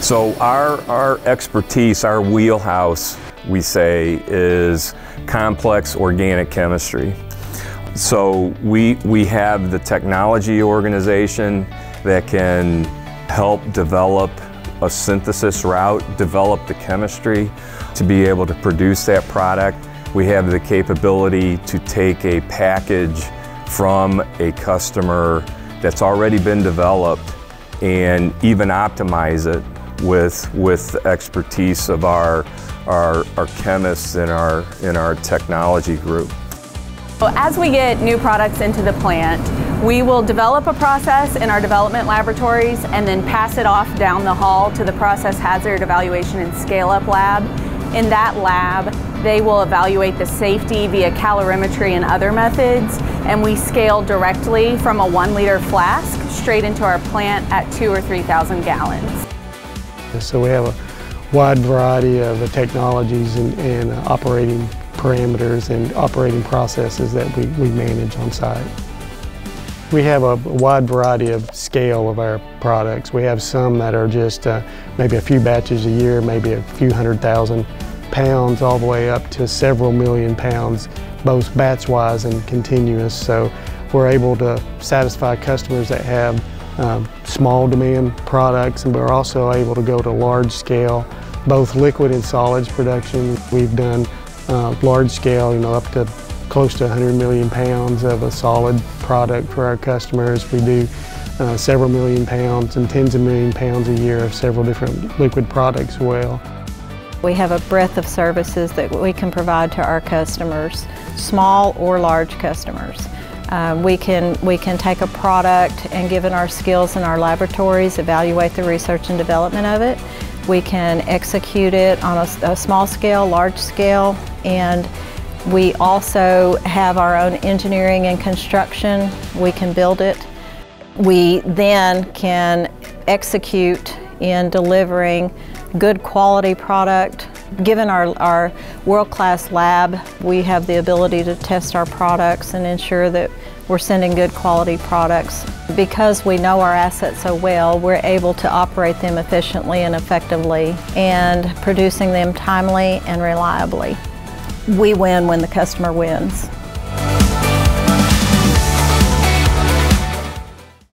So our, our expertise, our wheelhouse, we say, is complex organic chemistry. So we, we have the technology organization that can help develop a synthesis route, develop the chemistry to be able to produce that product. We have the capability to take a package from a customer that's already been developed and even optimize it with, with the expertise of our, our, our chemists in our, in our technology group. As we get new products into the plant, we will develop a process in our development laboratories and then pass it off down the hall to the process hazard evaluation and scale up lab. In that lab, they will evaluate the safety via calorimetry and other methods, and we scale directly from a one liter flask straight into our plant at two or 3,000 gallons. So we have a wide variety of technologies and, and operating parameters and operating processes that we, we manage on site. We have a wide variety of scale of our products. We have some that are just uh, maybe a few batches a year, maybe a few hundred thousand pounds all the way up to several million pounds, both batch-wise and continuous. So we're able to satisfy customers that have um, small demand products and we're also able to go to large scale, both liquid and solids production. We've done uh, large scale, you know, up to close to 100 million pounds of a solid product for our customers. We do uh, several million pounds and tens of million pounds a year of several different liquid products as well. We have a breadth of services that we can provide to our customers, small or large customers. Uh, we, can, we can take a product and given our skills in our laboratories, evaluate the research and development of it. We can execute it on a, a small scale, large scale, and we also have our own engineering and construction. We can build it. We then can execute in delivering good quality product Given our, our world-class lab, we have the ability to test our products and ensure that we're sending good quality products. Because we know our assets so well, we're able to operate them efficiently and effectively and producing them timely and reliably. We win when the customer wins.